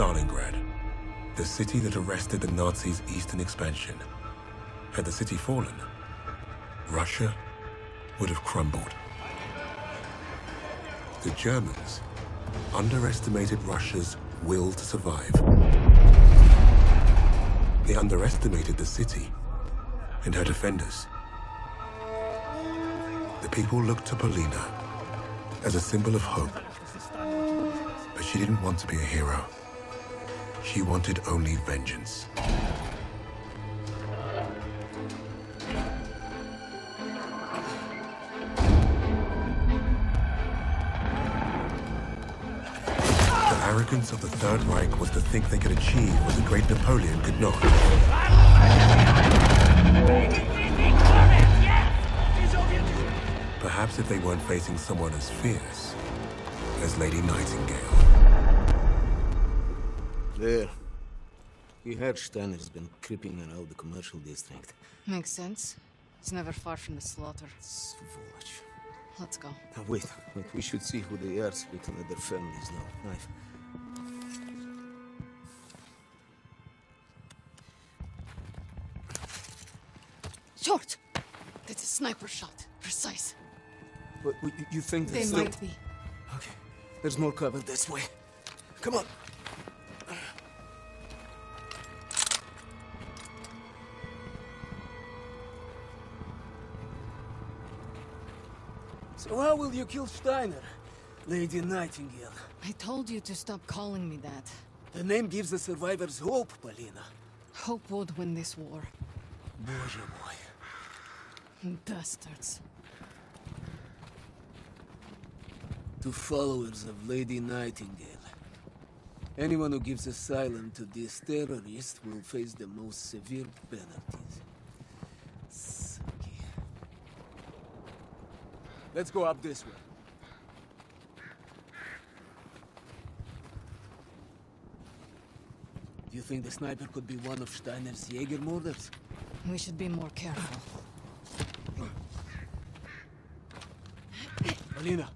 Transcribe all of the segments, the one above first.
Stalingrad, the city that arrested the Nazis' eastern expansion. Had the city fallen, Russia would have crumbled. The Germans underestimated Russia's will to survive. They underestimated the city and her defenders. The people looked to Polina as a symbol of hope. But she didn't want to be a hero. She wanted only vengeance. The arrogance of the Third Reich was to think they could achieve what the great Napoleon could not. Perhaps if they weren't facing someone as fierce as Lady Nightingale. There. We heard Steiner's been creeping around the commercial district. Makes sense. He's never far from the slaughter. Svoloch. Let's go. Now wait, wait, we should see who they are so we can let their families know. Knife. Short! That's a sniper shot. Precise. But you, you think They that's still... might be. Okay. There's more cover this way. Come on. So how will you kill Steiner, Lady Nightingale? I told you to stop calling me that. The name gives the survivors hope, Polina. Hope would win this war. Боже мой. Bastards. To followers of Lady Nightingale. Anyone who gives asylum to this terrorist will face the most severe penalties. Let's go up this way. Do you think the sniper could be one of Steiner's Jaeger murders? We should be more careful. Alina,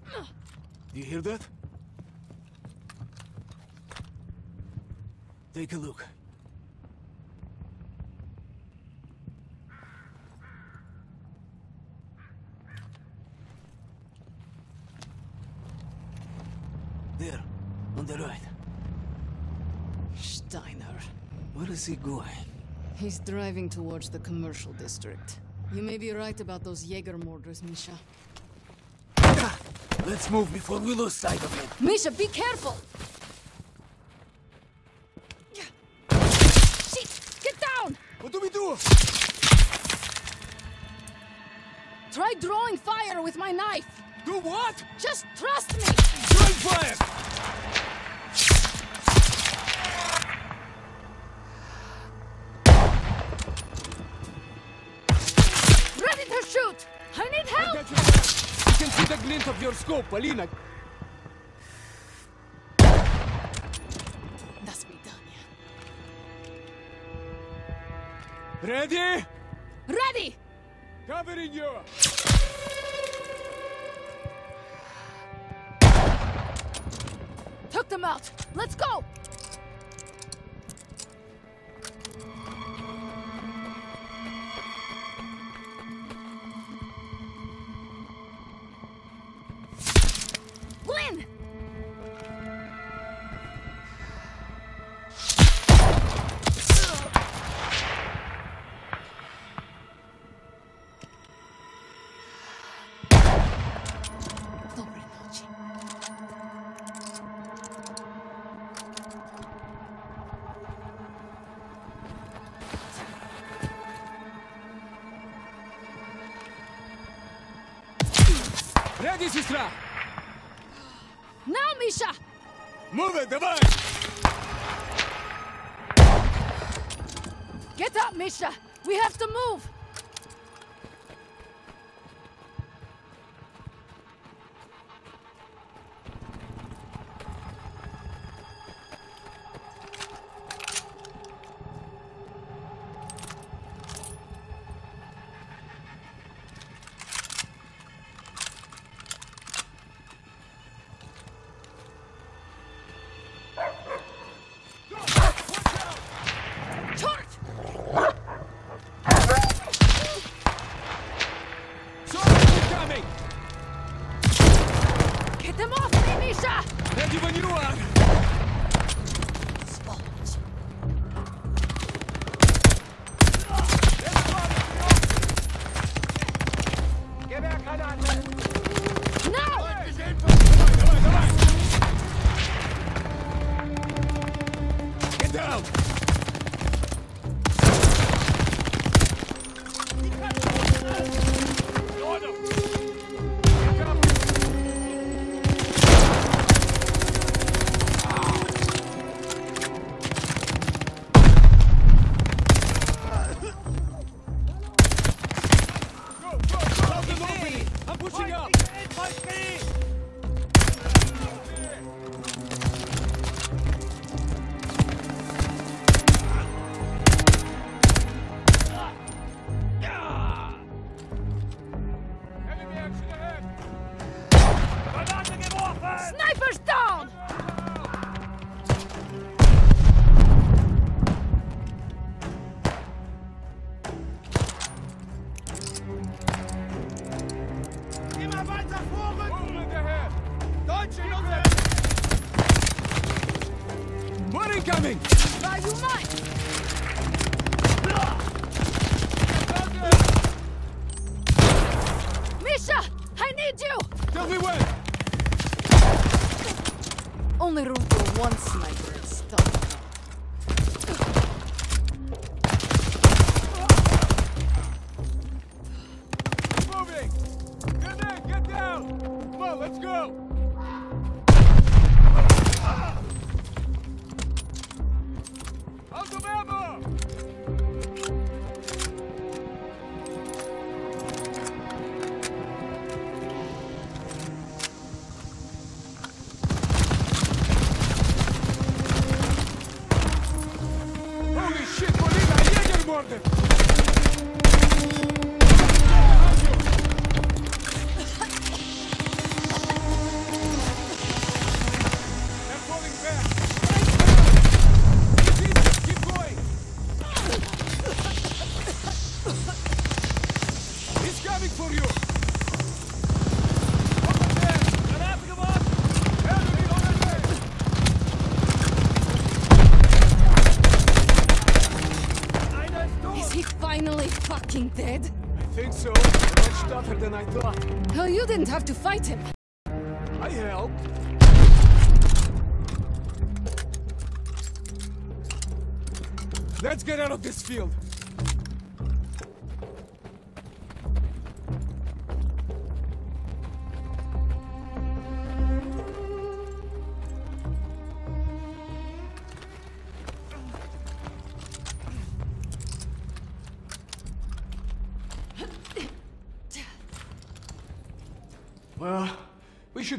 do you hear that? Take a look. There, on the right. Steiner. He going? He's driving towards the commercial district. You may be right about those Jaeger mortars, Misha. Let's move before we lose sight of him. Misha, be careful! Shit! Get down! What do we do? Try drawing fire with my knife! Do what? Just trust me! Join fire! Glint of your scope, Alina. Ready? Ready! Covering you! Took them out! Let's go! Ready, Let's get out of this field.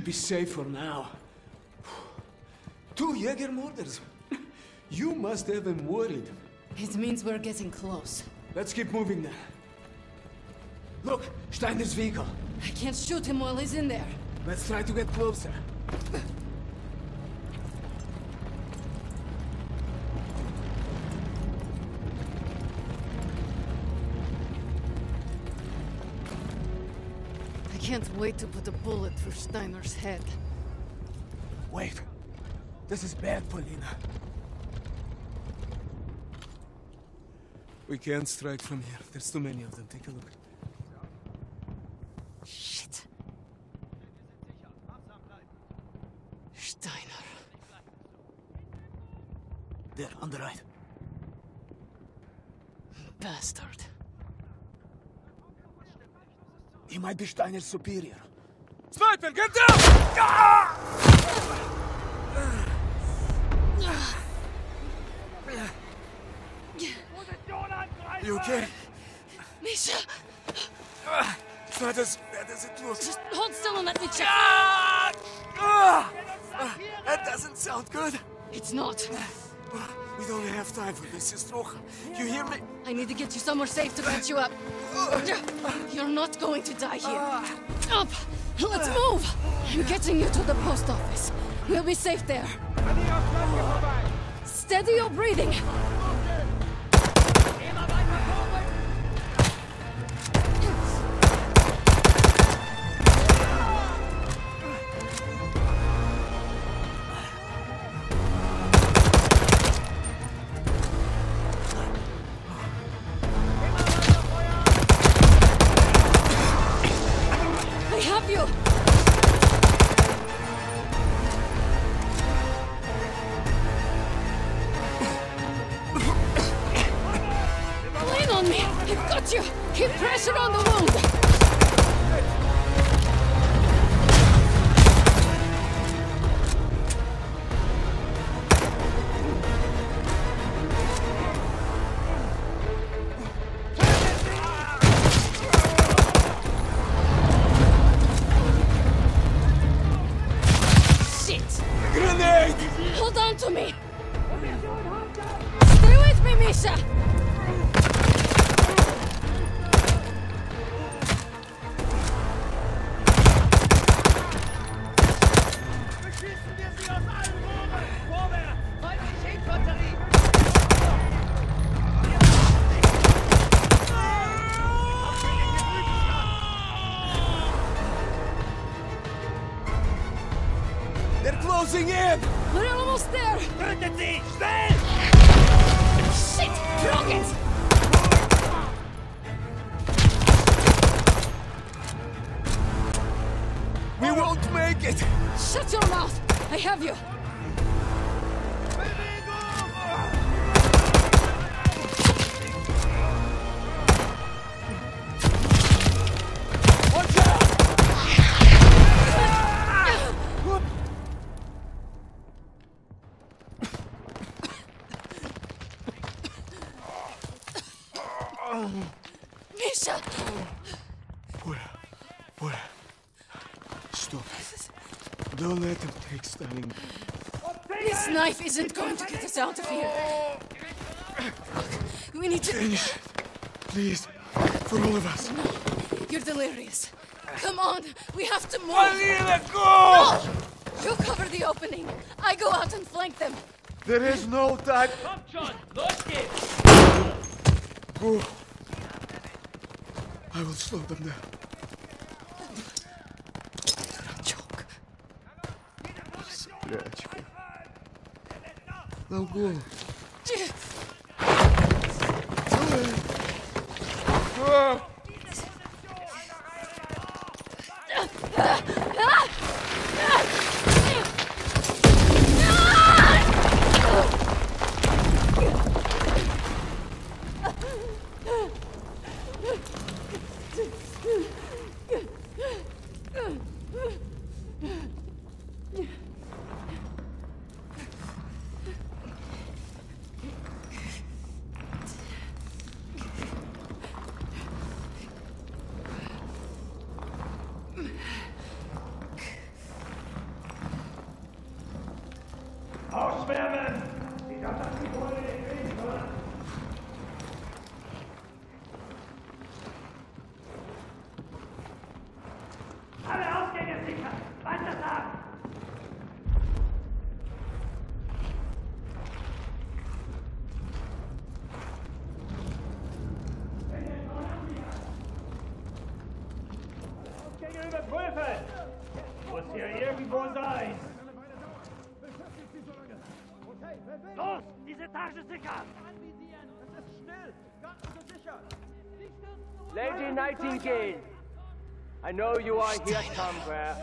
Be safe for now. Two Jäger murders. You must have been worried. It means we're getting close. Let's keep moving then. Look, Steiner's vehicle. I can't shoot him while he's in there. Let's try to get closer. Wait to put a bullet through Steiner's head. Wait. This is bad, for Polina. We can't strike from here. There's too many of them. Take a look. Shit. Steiner. There, on the right. Bastard. He might be Steiner's superior. Sniper, get down! You okay? Misha! It's not as bad as it looks. Just hold still and let me check. Ah! Ah! Ah! That doesn't sound good. It's not. We don't have time for this, Istrocha. You hear me? I need to get you somewhere safe to patch you up. You're not going to die here. Up! Let's move! I'm getting you to the post office. We'll be safe there. Steady your breathing. Hold on to me! Stay with me, Misha! Beschießen wir sie aus allen Rohren! Vorwärts! Feindliche Infanterie! Closing in! We're almost there! Schnell! Shit! Rockets! We won't make it! Shut your mouth! I have you! Misha! Fuera. Fuera. Stop. Don't let them take Stalin. This knife isn't going to get us out of here. Look, we need to. Finish it. Please. For all of us. No, You're delirious. Come on, we have to move. Alina, go! You cover the opening. I go out and flank them. There is no time. Kommt schon! Los geht's! Go. I will slow them down. Choke. Спрячь. Now Los, diese Etage sichern! Lady Nightingale, I know you are here somewhere.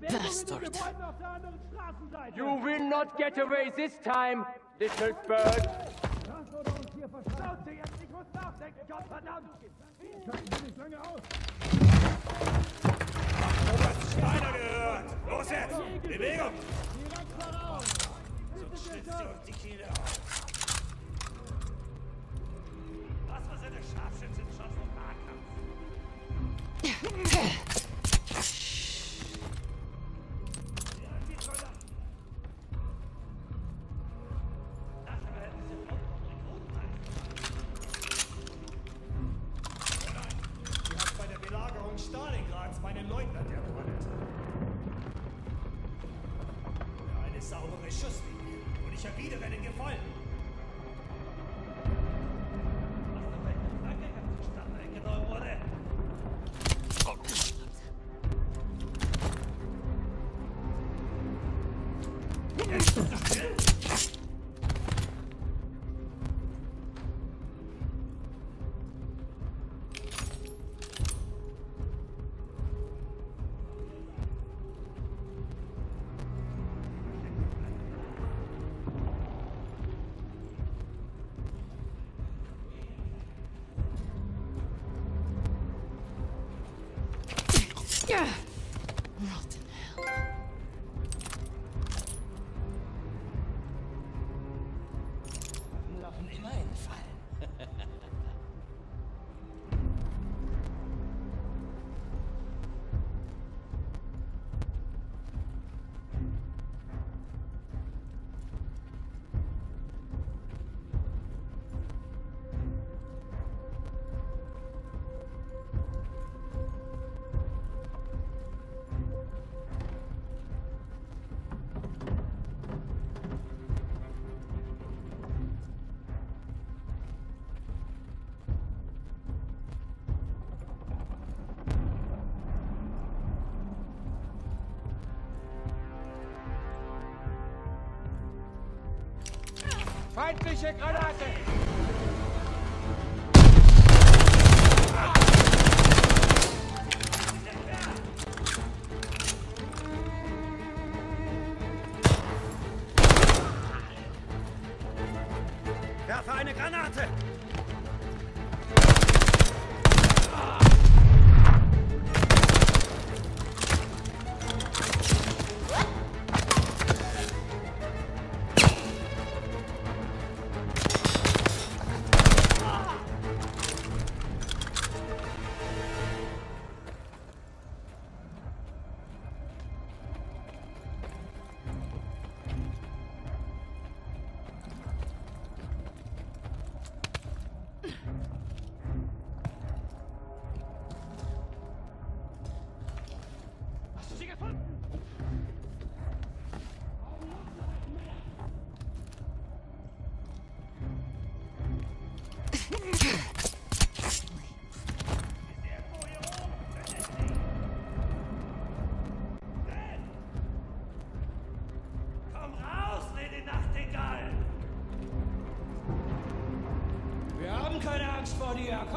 Bastard. You will not get away this time, little bird. Steiner gehört! Los jetzt! Bewegung! Sonst schlitzt sie uns die Kehle auf. Was für seine Scharfschützen-Shots im Nahkampf? Stalingrads meinen Leutnant saubere Schusslinie unglaublicher Widerwillen gefallen. Feindliche Granate!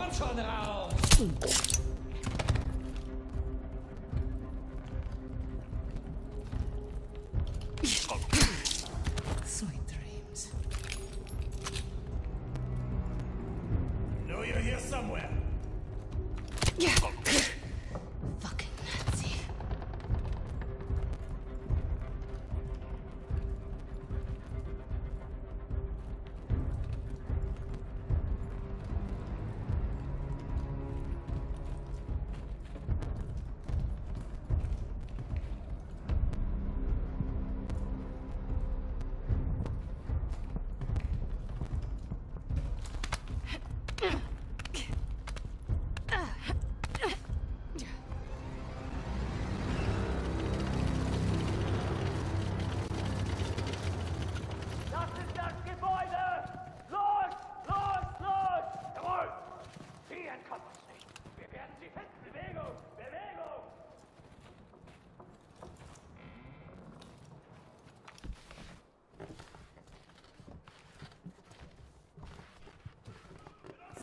Komm schon raus. Sweet dreams. Know you're here somewhere. Yeah.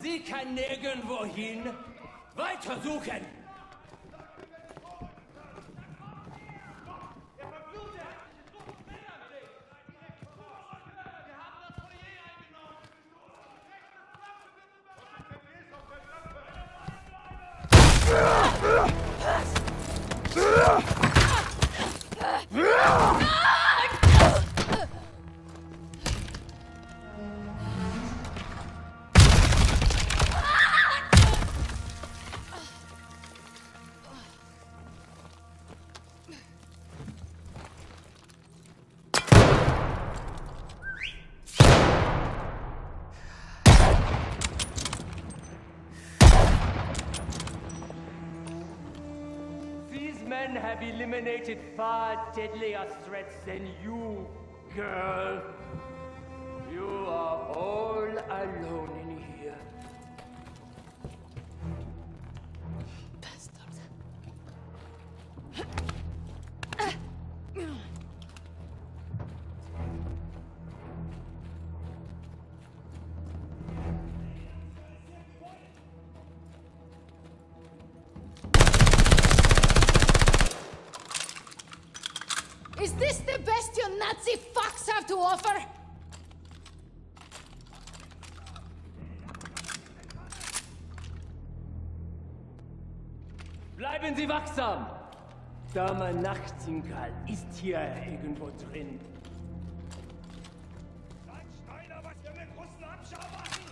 Sie kann nirgendwo hin. Weiter deadlier threats than you, Bleiben Sie wachsam! Dame Nachtigall ist hier irgendwo drin. Sagt Steiner, was wir mit Russen Abschau machen!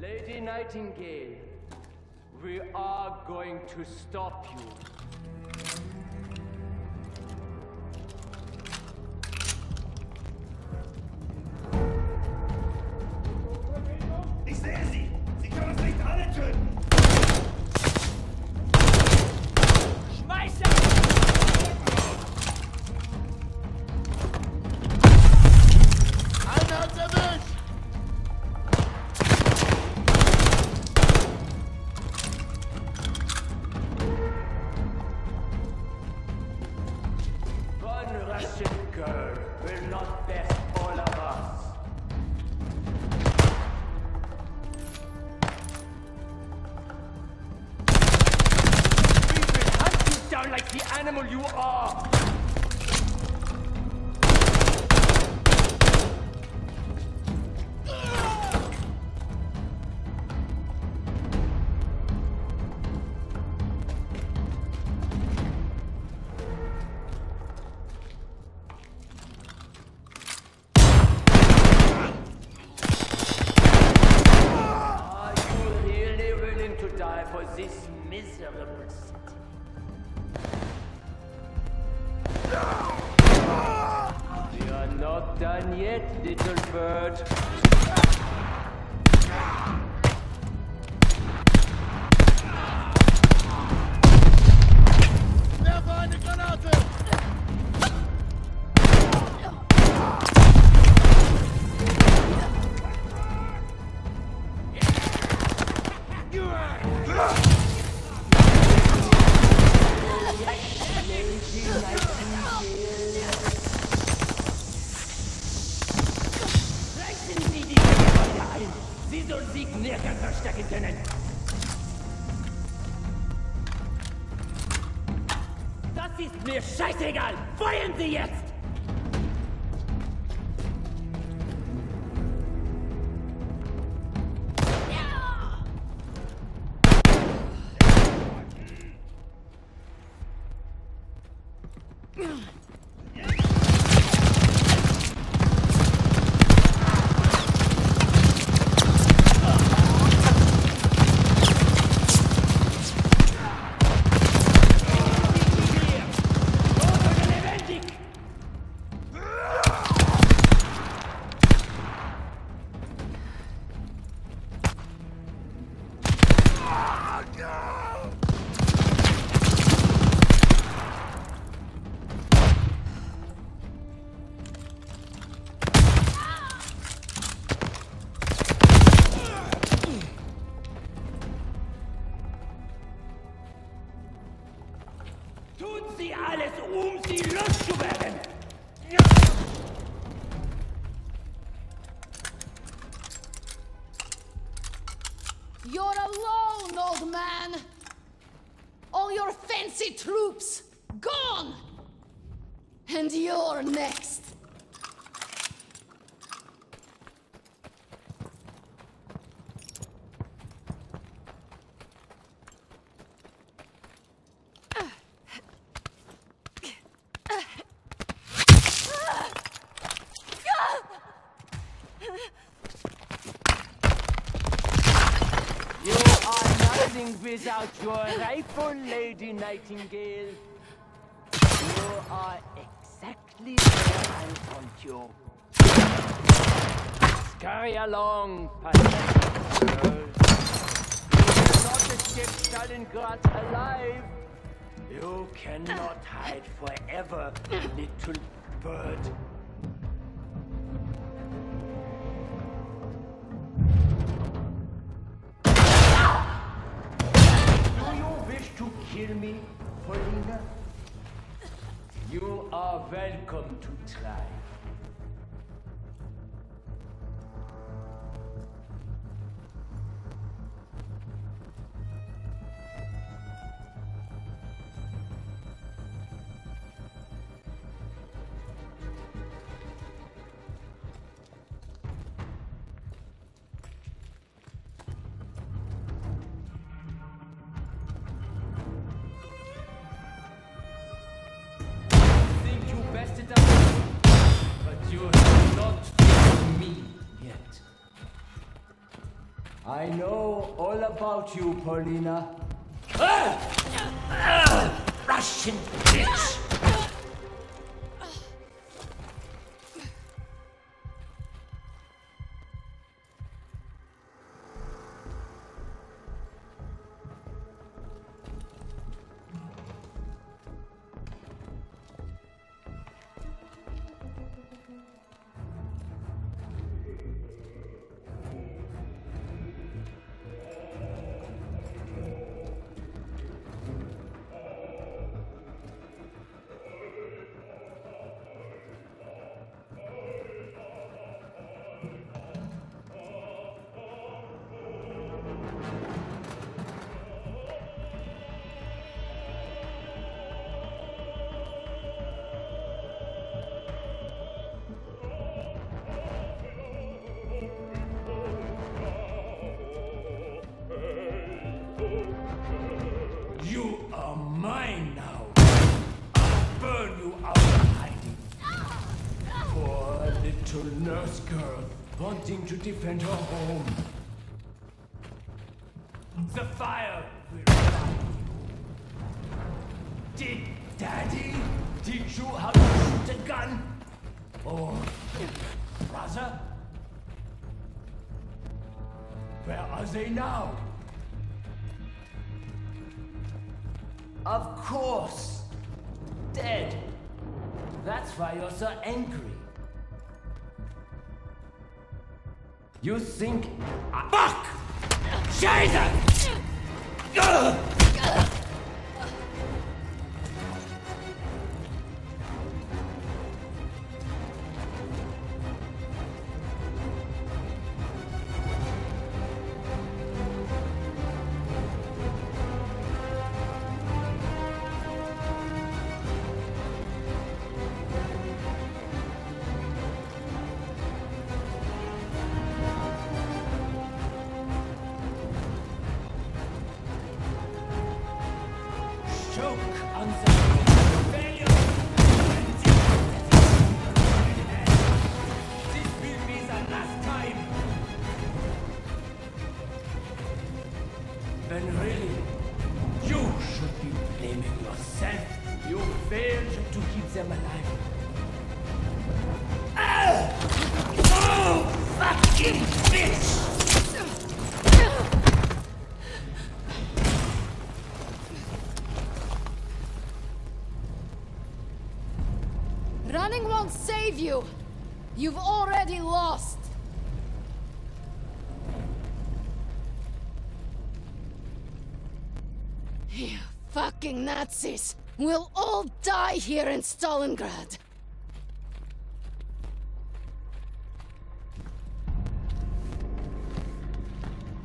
Lady Nightingale, we are going to stop you. Verstecken können! Das ist mir scheißegal! Feuern Sie jetzt! Sie alles, um sie loszuwerden! Nightingale. You are exactly where I want you. Scurry along, pathetic girl. You will not escape Stalingrad alive. You cannot hide forever, little bird. Kill me, Polina? You are welcome to try. About you, Polina. Ah! Ah! Russian bitch! Little nurse girl wanting to defend her home. The fire will. Did Daddy teach you how to shoot a gun? Or brother? Where are they now? Of course! Dead! That's why you're so angry. You think I- Fuck! Scheiße! Ugh! You! You've already lost! You fucking Nazis! We'll all die here in Stalingrad!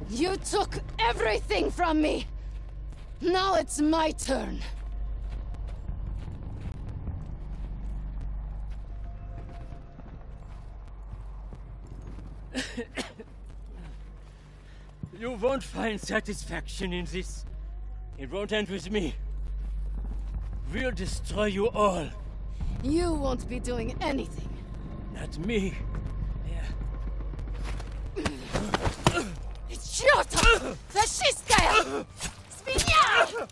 You took everything from me! Now it's my turn! You won't find satisfaction in this. It won't end with me. We'll destroy you all. You won't be doing anything. Not me. Что там? Фашистская! Свинья!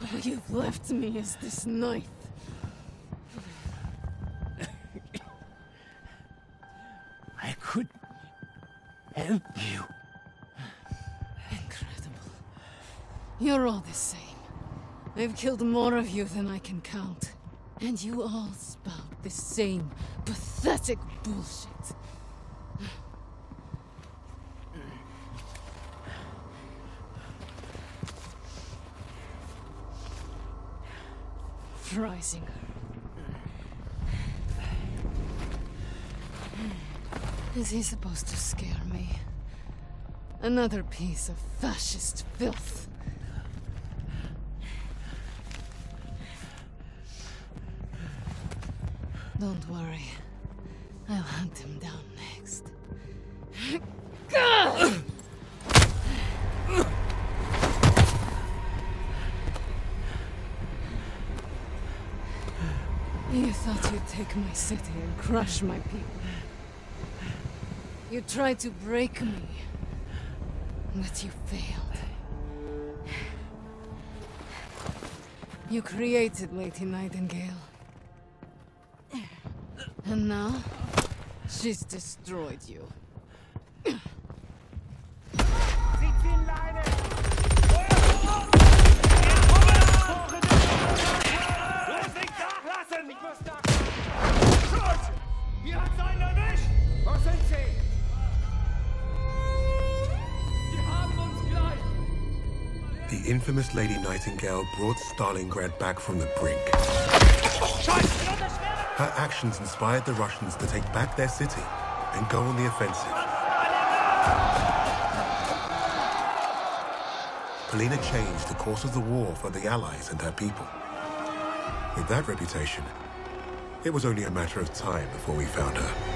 All you've left me is this knife. Help you. Incredible. You're all the same. I've killed more of you than I can count. And you all spout the same pathetic bullshit. Freisinger. Is he supposed to scare me? Another piece of fascist filth. Don't worry. I'll hunt him down next. You thought you'd take my city and crush my people. You tried to break me, but you failed. You created Lady Nightingale. And now, she's destroyed you. Infamous Lady Nightingale brought Stalingrad back from the brink. Her actions inspired the Russians to take back their city and go on the offensive. Polina changed the course of the war for the Allies and her people. With that reputation, it was only a matter of time before we found her.